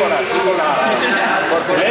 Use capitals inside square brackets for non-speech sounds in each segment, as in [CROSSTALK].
por así, por la por la.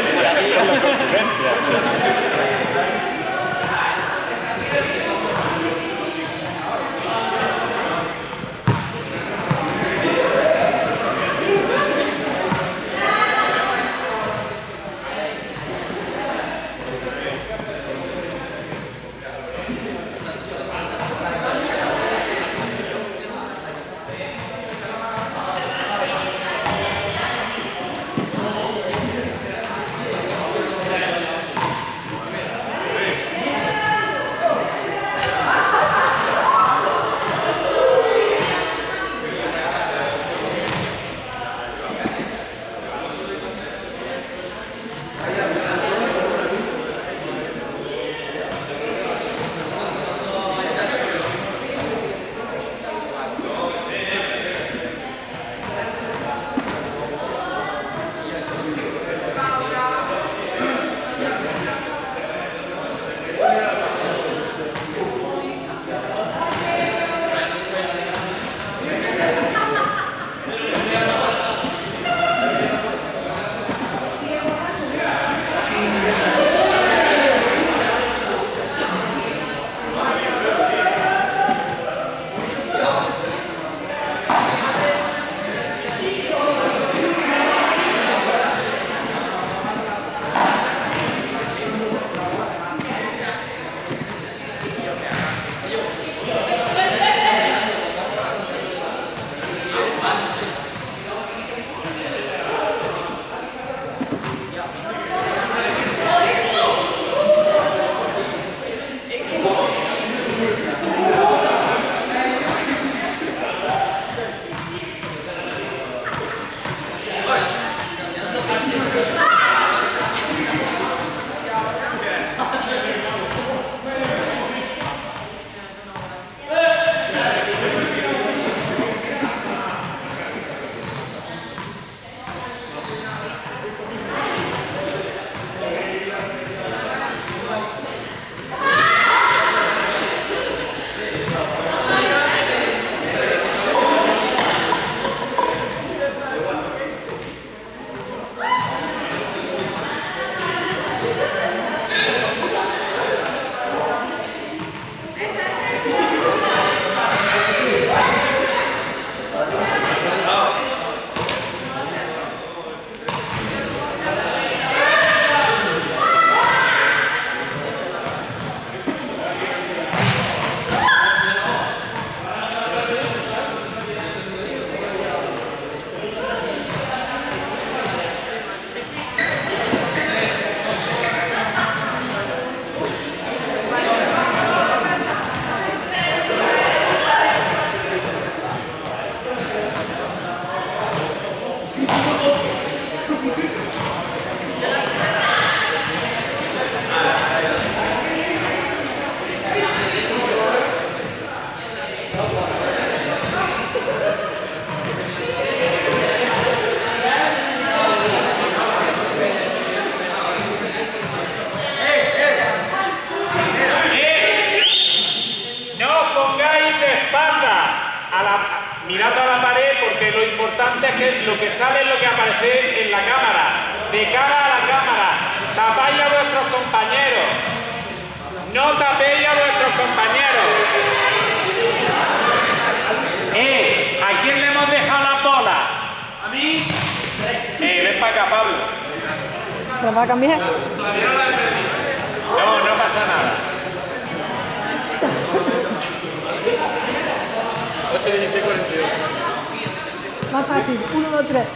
Mirando a la pared porque lo importante es que lo que sale es lo que aparece en la cámara. De cara a la cámara, tapáis a vuestros compañeros. No tapéis a vuestros compañeros. Eh, ¿a quién le hemos dejado la bola? ¿A mí? Eh, ven para acá, Pablo. ¿Se la va a cambiar? No. No, pasa nada. 8, 16, 42. Más fácil. Uno, dos, tres.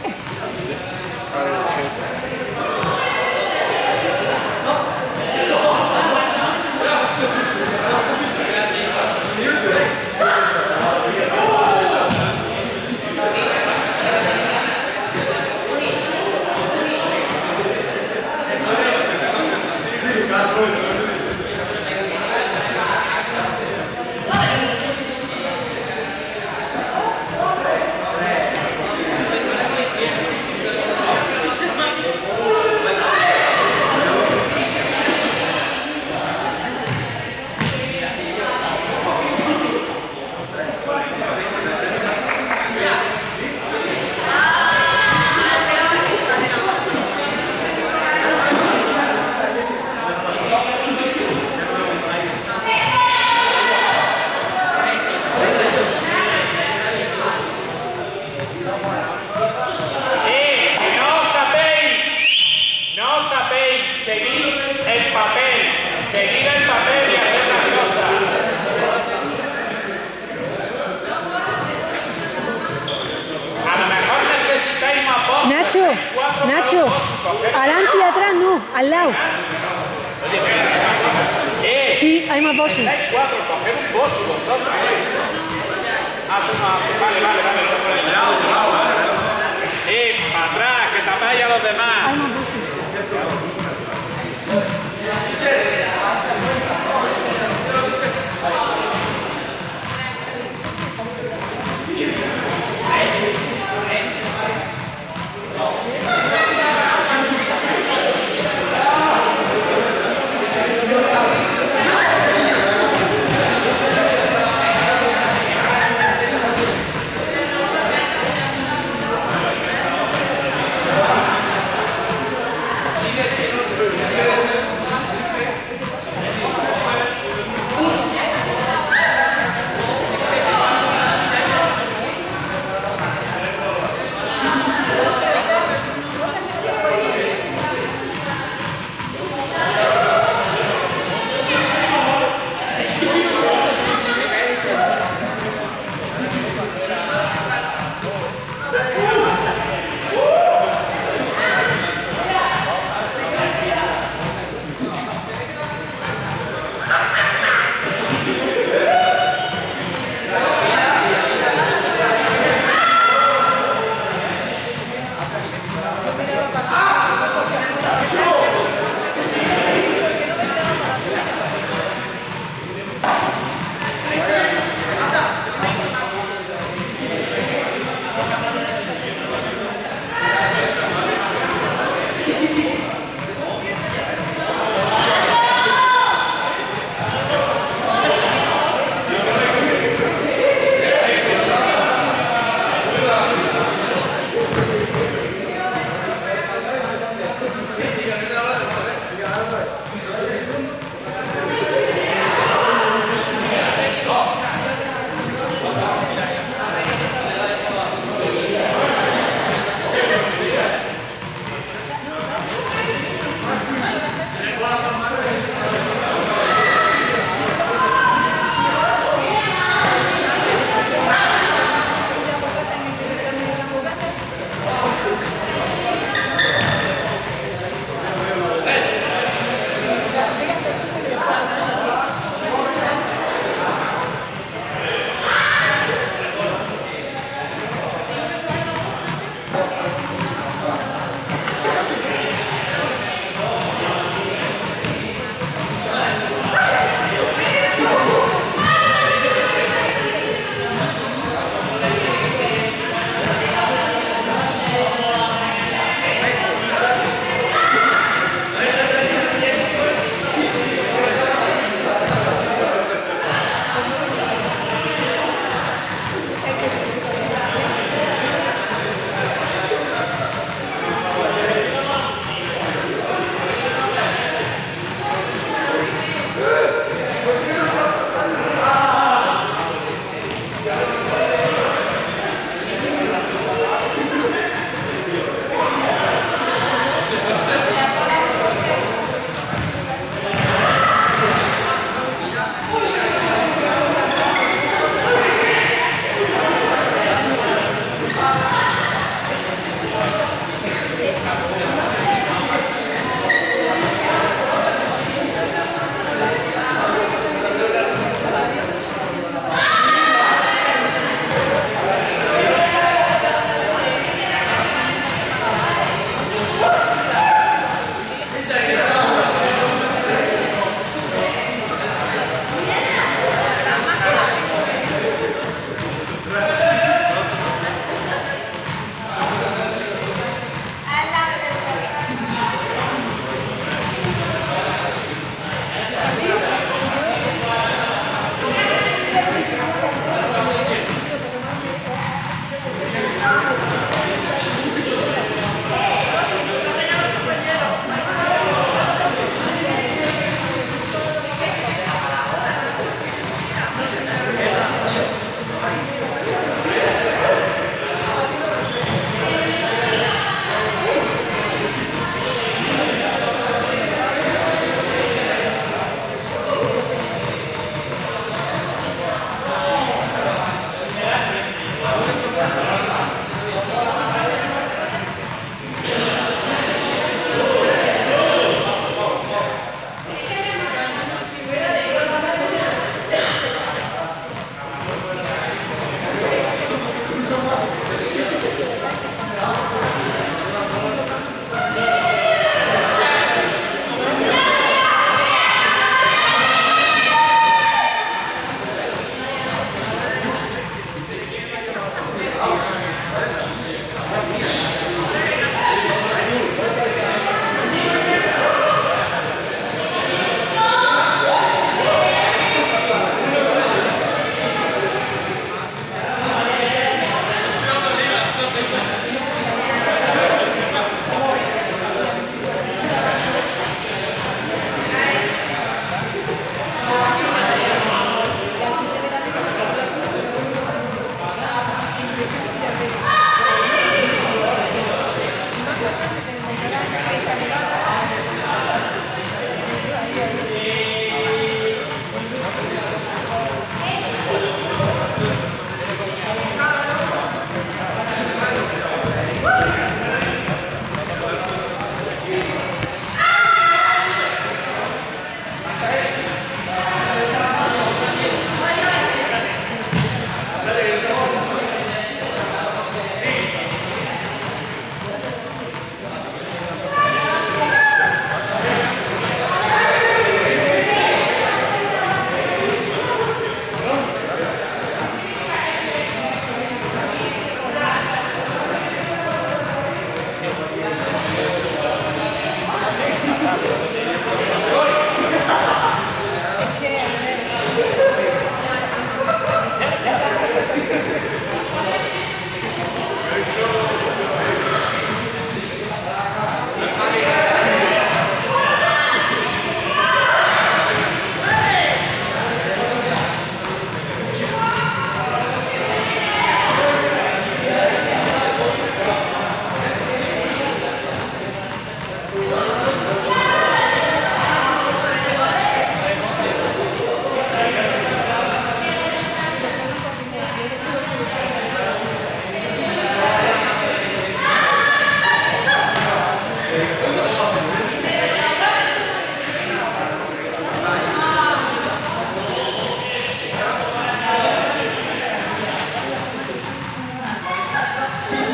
Sí, hay más boxes. Hay cuatro, coger un boss vosotros. Ah, vale, vale, vale. ¡Eh, para atrás, que tapáis a los demás!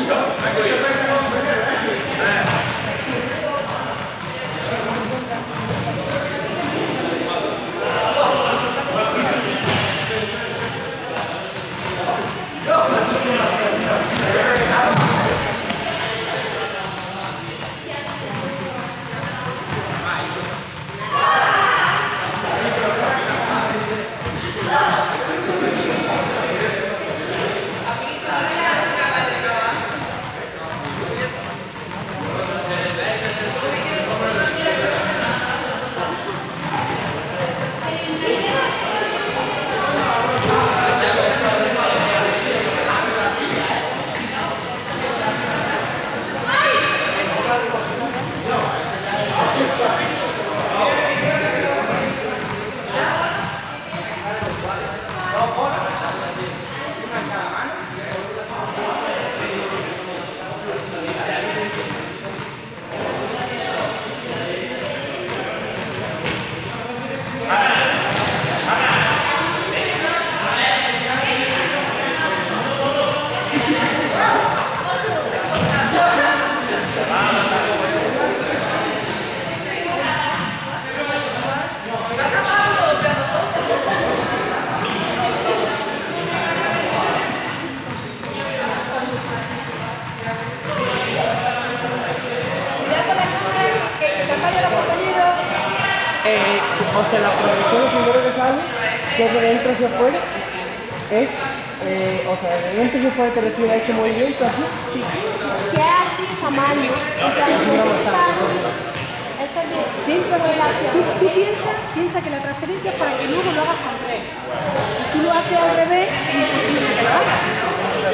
よかった。Haces al revés, imposible que lo.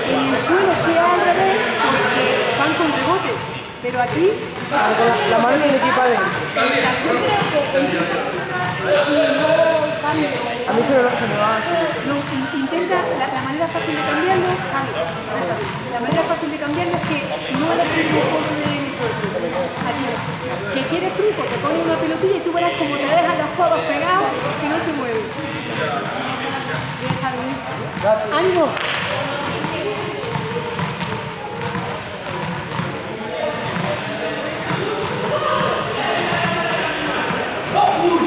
En el suelo sí es al revés porque van con rebote. Pero aquí, La, mano viene aquí para adentro. A mí se me, se me va así. No, in- intenta, la, la manera fácil de cambiarlo, cambia. La manera fácil de cambiarlo es que no le pones un poco de aquí. Que quieres truco, te pones una pelotilla y tú verás como te dejan los codos pegados que no se mueven. 安住。Oh,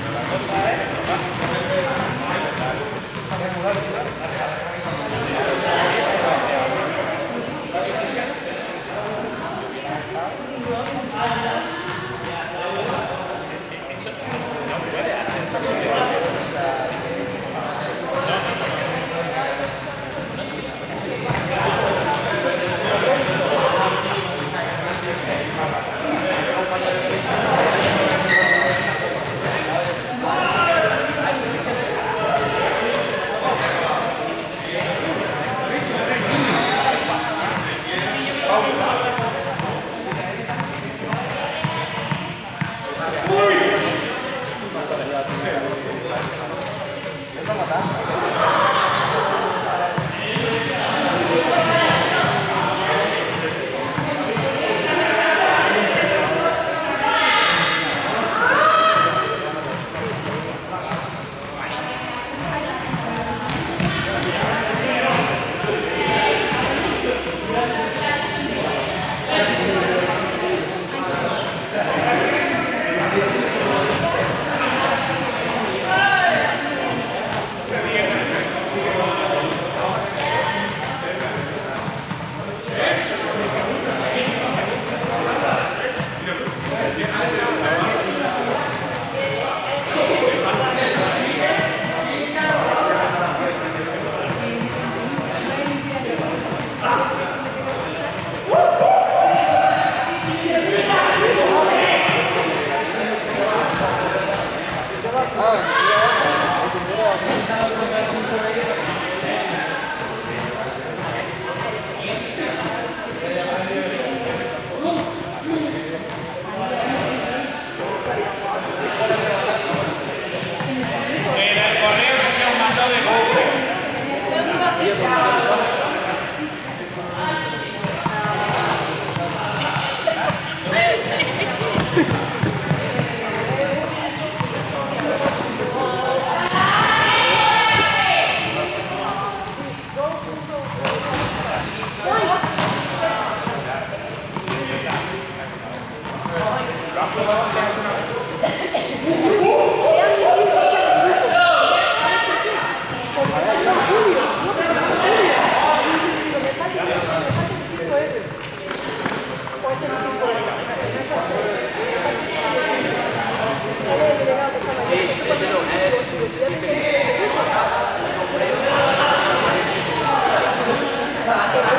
Gracias. [LAUGHS]